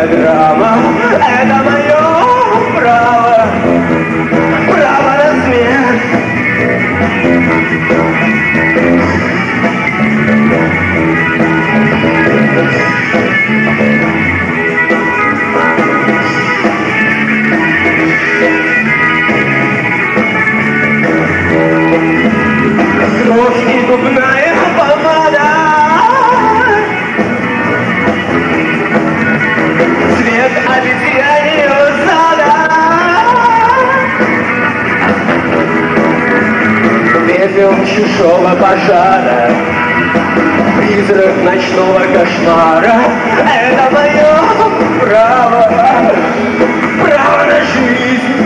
الدراما أنا выстрел чужого пожара. Призрак ночного кошмара. Это мое право. Право на жизнь.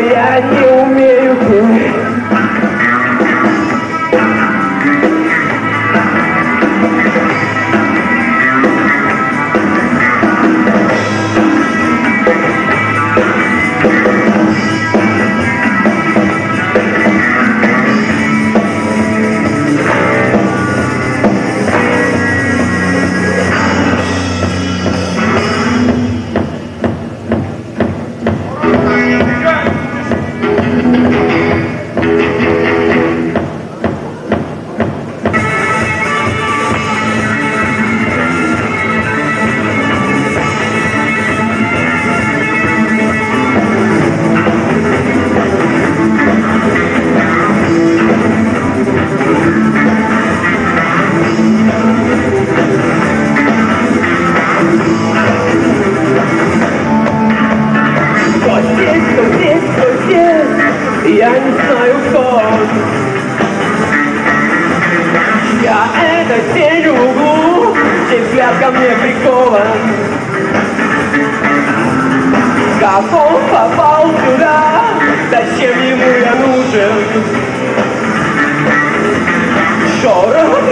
yeah.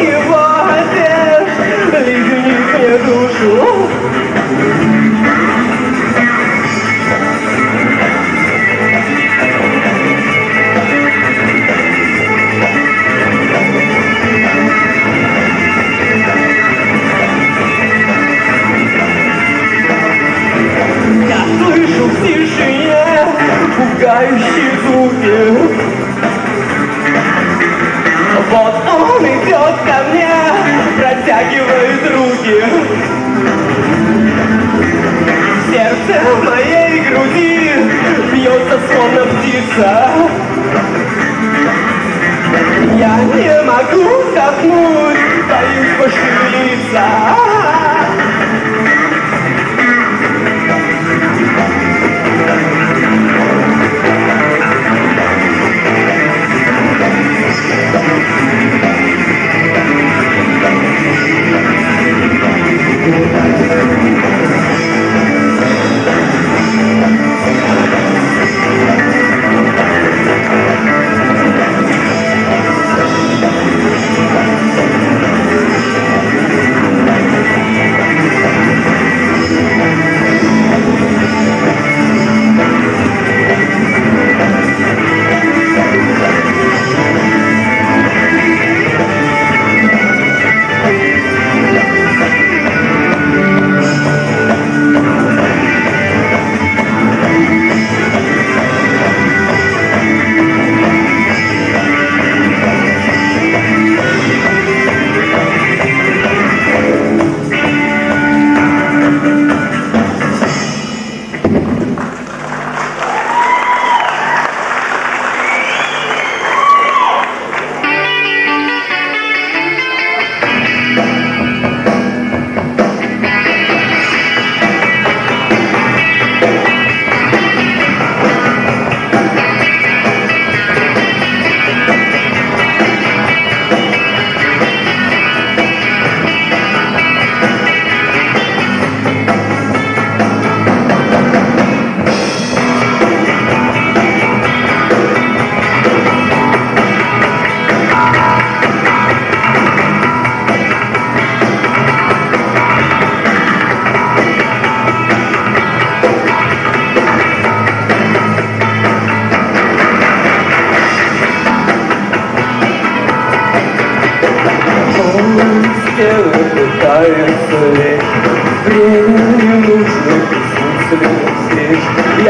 его отец, ледник мне душу.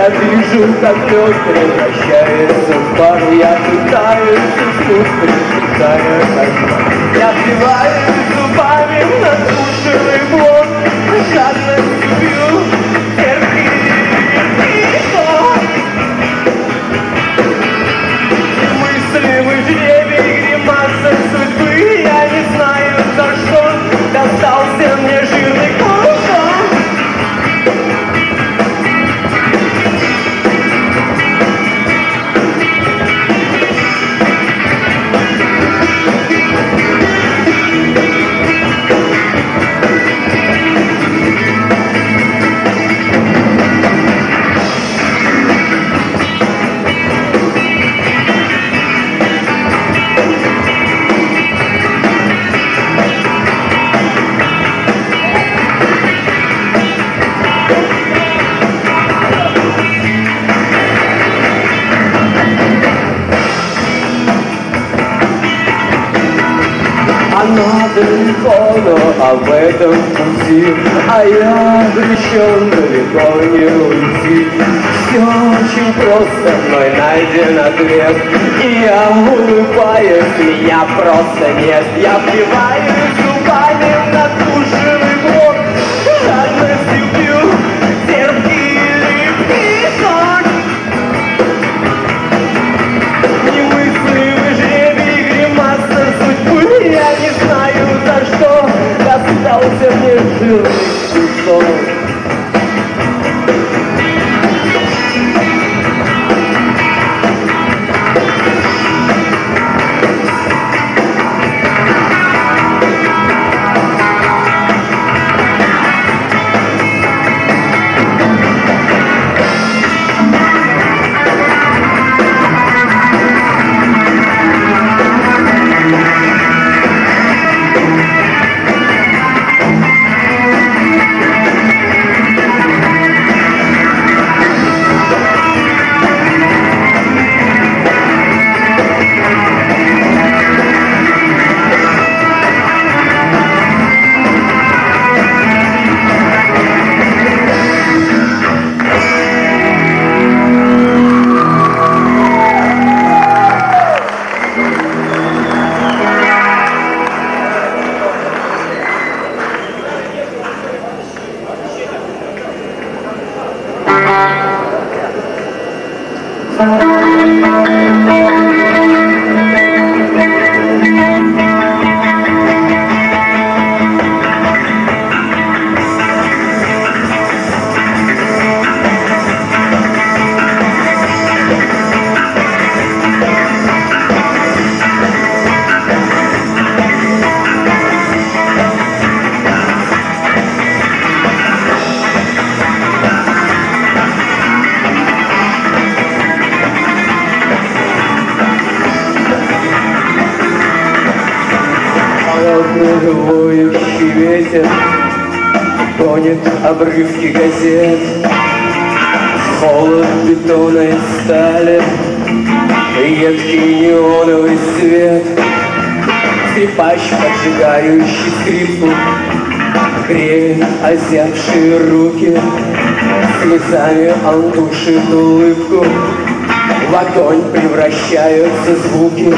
Я вижу, как лед превращается в пар Я пытаюсь предпочитая кошмар Я впиваюсь зубами в надушенный блок Жадностью об этом пути. А я обречен далеко не уйти. Все очень просто, мной найден ответ. И я улыбаюсь, меня просто нет. Я впиваюсь You're me обрывки газет. Холод бетона и стали Едкий неоновый свет. Скрипач, поджигающий скрипку. Греет озябшие руки Слезами он душит улыбку. В огонь превращаются звуки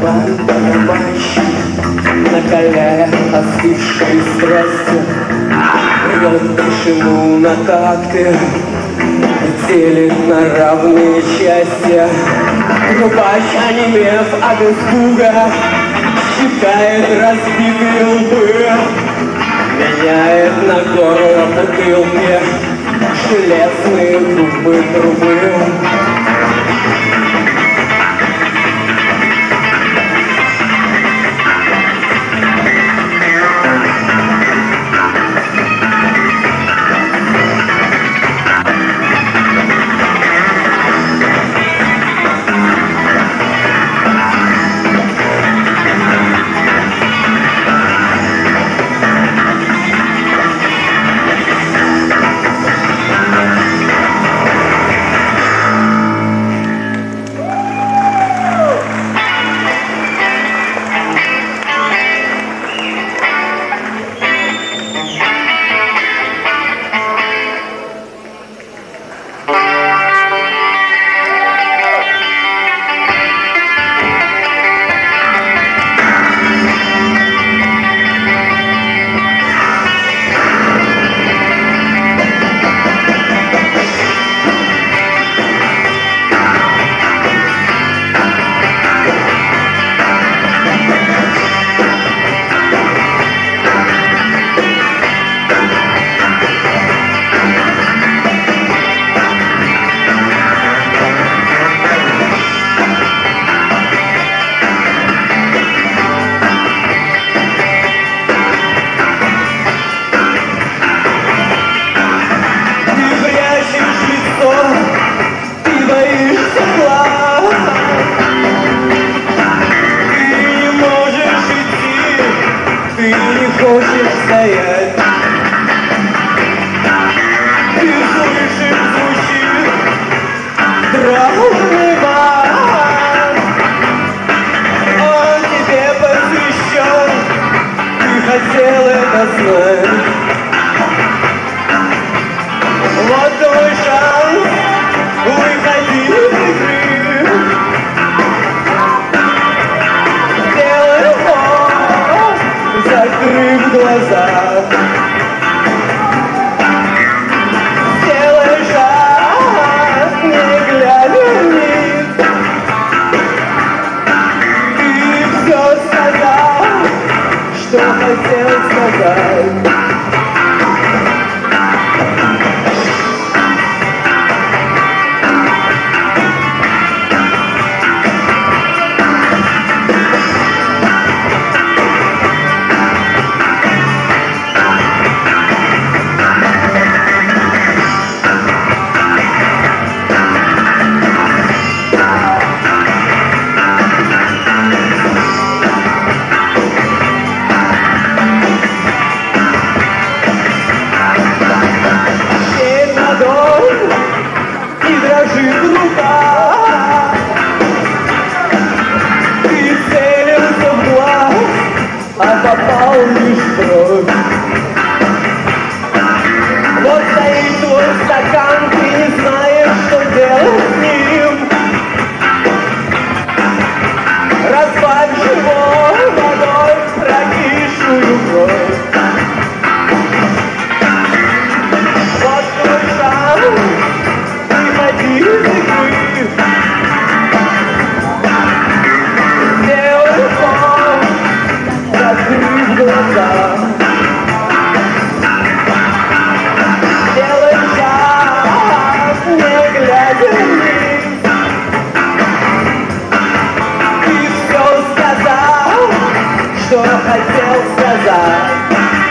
барабан барабанщик, накаляя остывшие страсти, Рвет тишину на такты, делит на равные части. Трубач, онемев от испуга, считает разбитые лбы, Меняет на горло бутылки железные трубы трубы. that's right. Raquel César.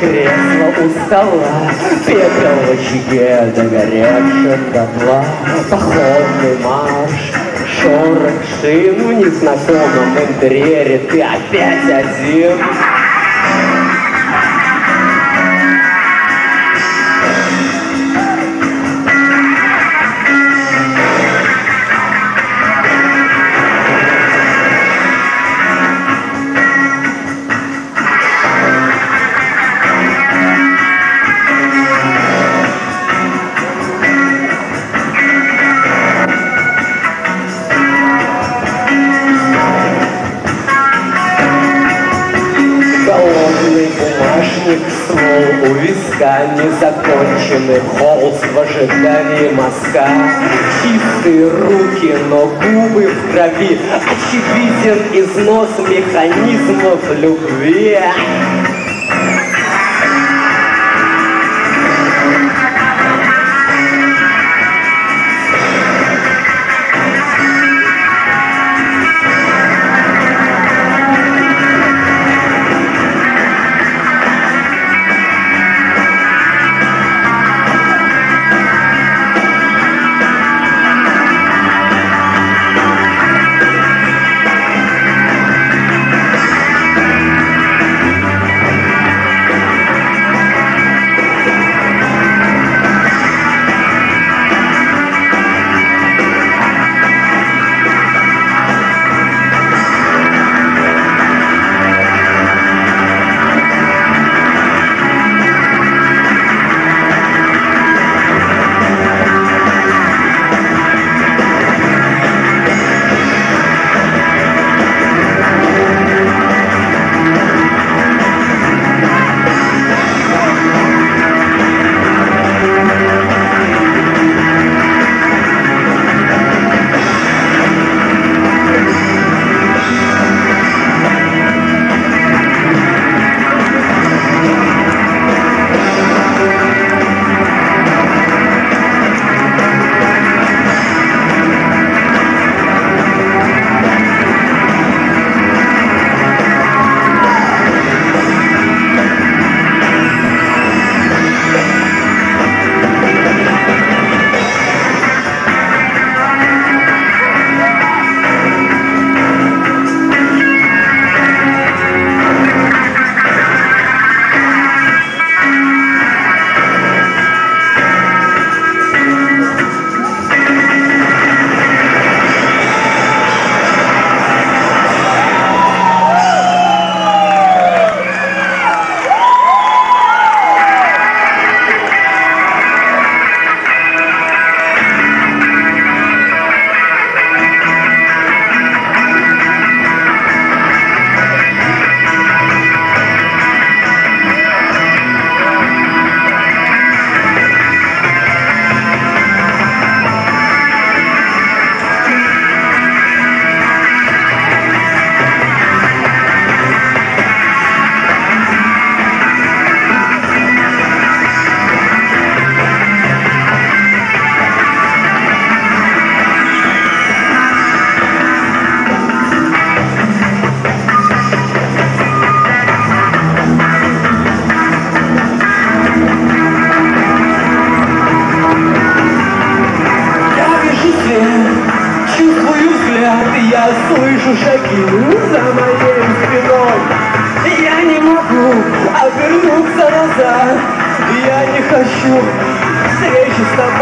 Кресло у стола, пепел в очаге догоревших дотла, походный марш, шорох шин в незнакомом интерьере, ты опять один. Стол у виска Незаконченный холст в ожидании мазка. Чистые руки, но губы в крови. Очевиден износ механизмов любви Я не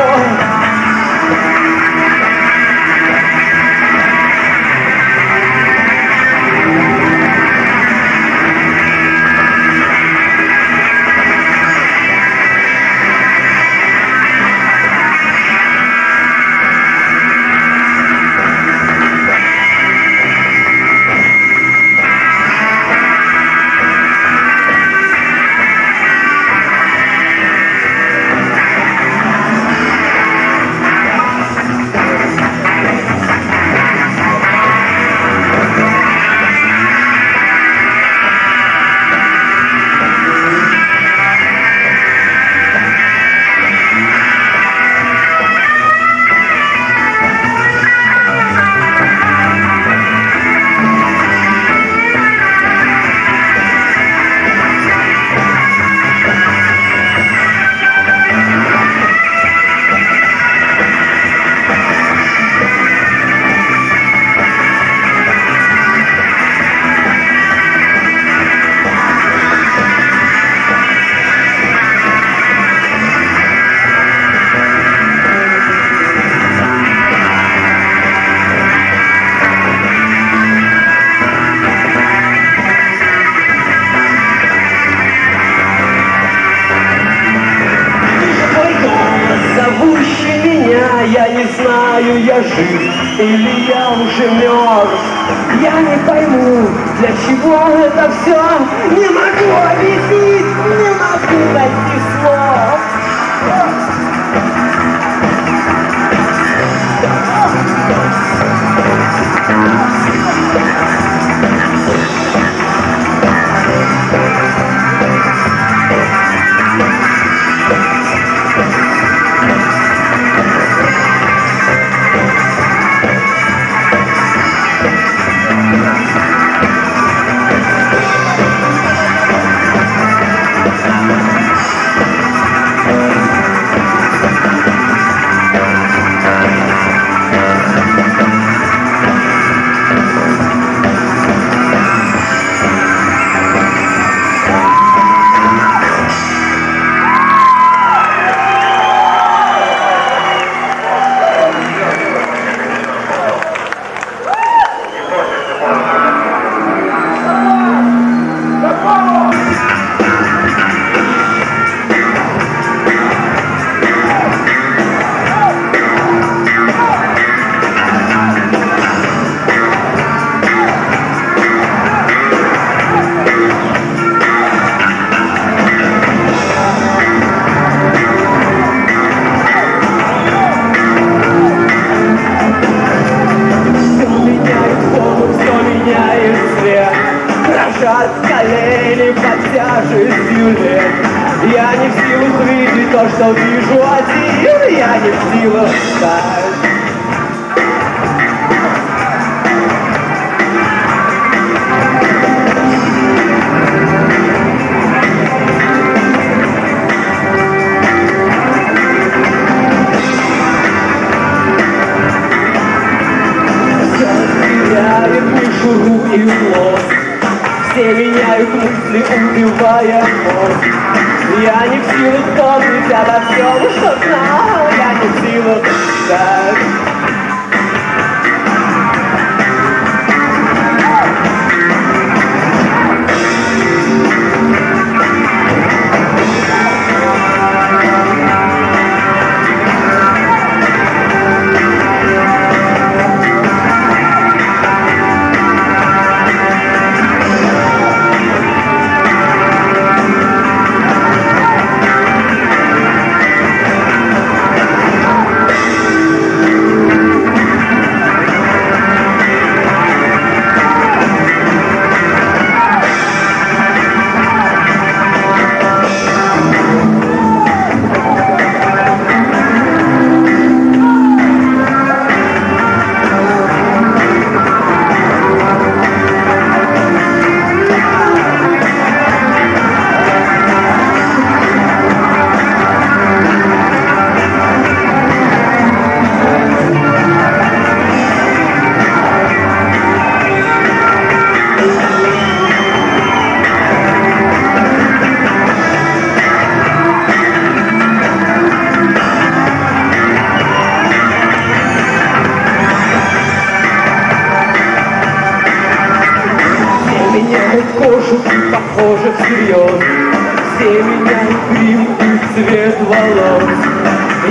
знаю, я жив или я уже мертв. Я не пойму, для чего это все, не могу объяснить. Не могу найти слов мысли, убивая мозг Я не в силах помнить обо всем, что знал Я не в силах ждать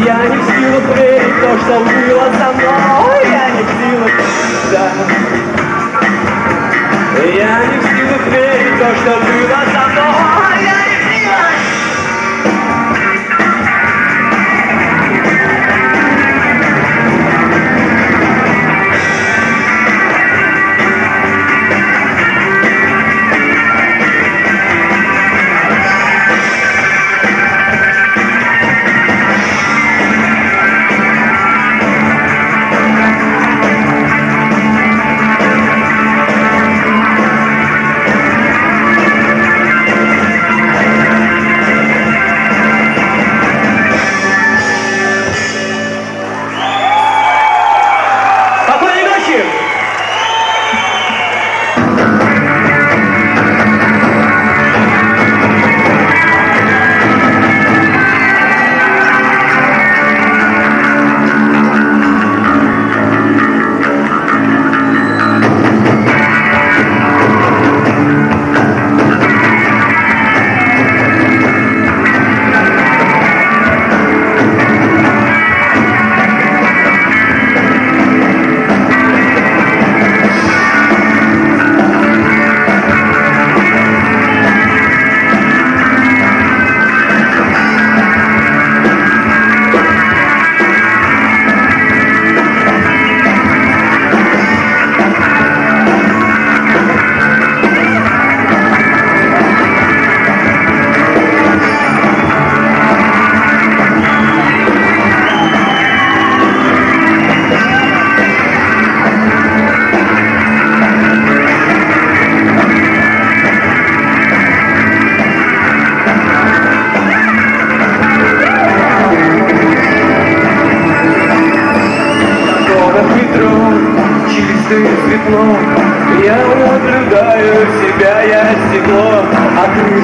Я не в силах в то, что было со мной. Я не в силах ждать Я не в силах в то, что было со мной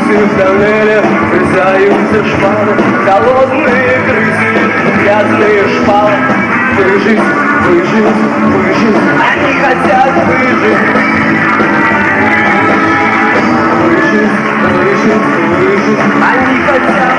крысы в тоннелях врезаются шпалы Холодные крысы, грязные шпалы Выжить, выжить, выжить. Они хотят выжить. Выжить, выжить, выжить. Они хотят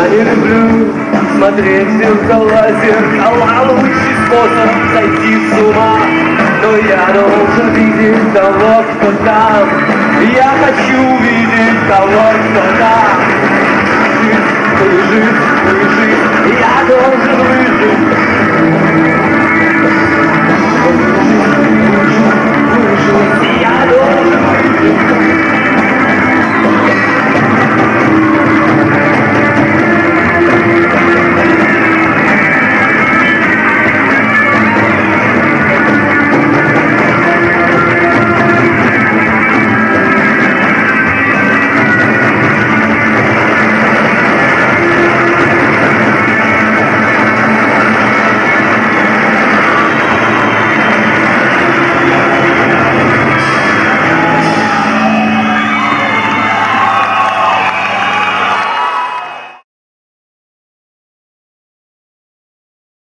Я не люблю смотреть в зеркалазер Алла лучший способ сойти с ума. Но я должен видеть того, кто там. Я хочу видеть того, кто там. Выжить, выжить, выжить Я должен выжить. Выжить, выжить, выжить Я должен выжить.